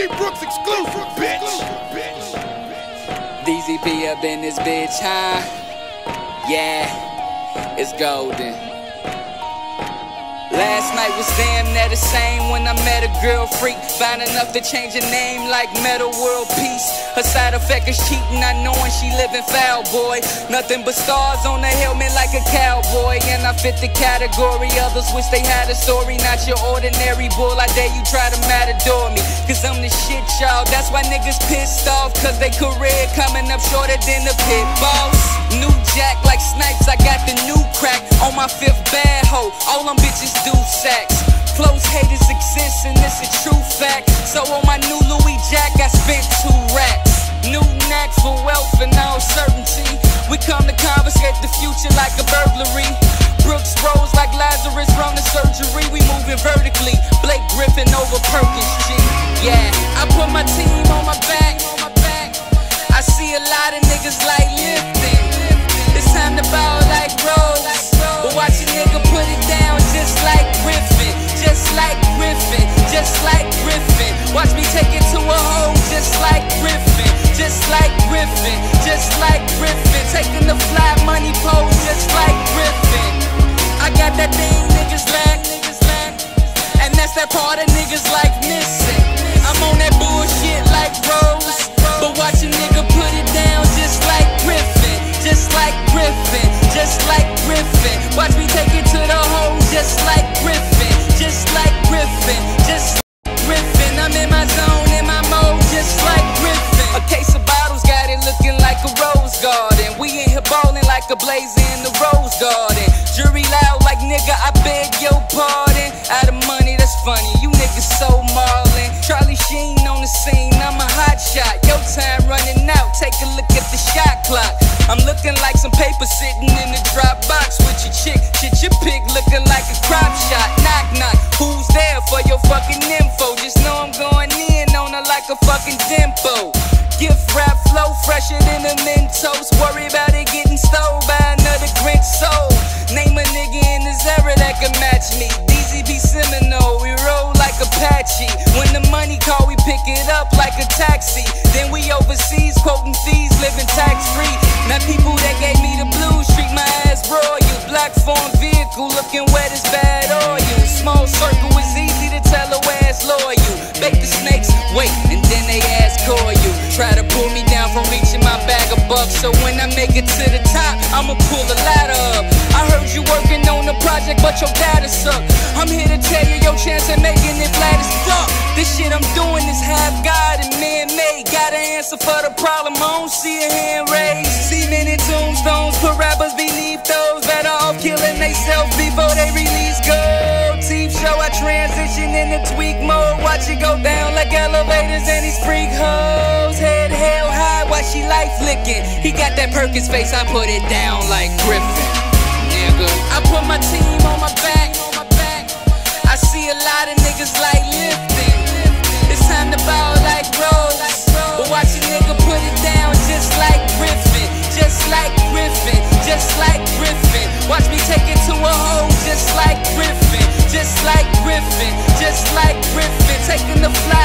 D Brooks exclusive, bitch. DZP up in this bitch, huh? Yeah, it's golden. Last night was damn near the same when I met a girl freak. Found enough to change her name like Metta World Peace. Her side effect is cheating, not knowing she living foul, boy. Nothing but stars on the helmet like a cowboy. And I fit the category. Others wish they had a story, not your ordinary bull. I dare you try to matador me. Cause I'm the shit, y'all. That's why niggas pissed off. Cause they career coming up shorter than the pit boss. New jack like Snipes, I got the new crack on my fifth bad hoe. All them bitches do sacks. Close haters exist and it's a true fact. So on my new Louis Jack, I spent two racks. New knack for wealth and all certainty. We come to confiscate the future like a burglary. Brooks rose like Lazarus from the surgery. We moving vertically. Blake Griffin over Perkins G. Yeah, I put my team on my back. I see a lot of niggas like that part of niggas like missing. I'm on that bullshit like Rose. But watch a nigga put it down just like Griffin. Just like Griffin. Just like Griffin. Watch me take it to the hole just like Griffin. Just like Griffin. Just like Griffin. I'm in my zone, in my mode, just like Griffin. A case of bottles got it looking like a rose garden. We in here ballin' like a blazer in the rose garden. Jury loud like nigga, I beg your pardon. Funny. You niggas so marlin. Charlie Sheen on the scene, I'm a hot shot. Your time running out, take a look at the shot clock. I'm looking like some paper sitting in the drop box with your chick. Shit, your pig looking like a crop shot. Knock, knock. Who's there for your fucking info? Just know I'm going in on her like a fucking dimpo. Gift rap flow fresher than a Mentos. Worry about it getting stole by another Grinch soul. Name a nigga in this era that can match me. Roll like When the money call, we pick it up like a taxi. Then we overseas quoting fees, living tax free. Now people that gave me the blues treat my ass royal. Black form vehicle looking wet as bad oil. Small circle is easy to tell a ass loyal. Bake the snakes, wait, and then they ass call you. Try to pull me down from reaching my bag of bucks. So when I make it to the top, I'ma pull the ladder up. I heard you working on the project, but your data suck. I'm here to tell you your chance of making shit I'm doing is half God and man made. Got an answer for the problem, I don't see a hand raised. See many tombstones, put rappers beneath those. Better off killing themselves before they release gold. Team show I transition into tweak mode. Watch it go down like elevators and these freak hoes. Head held high, while she life licking. He got that Perkins face, I put it down like Griffin. Nigga, I put my team on my back. I see a lot of niggas like lifting. Time to bow like Rose. But watch a nigga put it down just like Griffin. Just like Griffin. Just like Griffin. Watch me take it to a hole just like Griffin. Just like Griffin. Just like Griffin. Taking the fly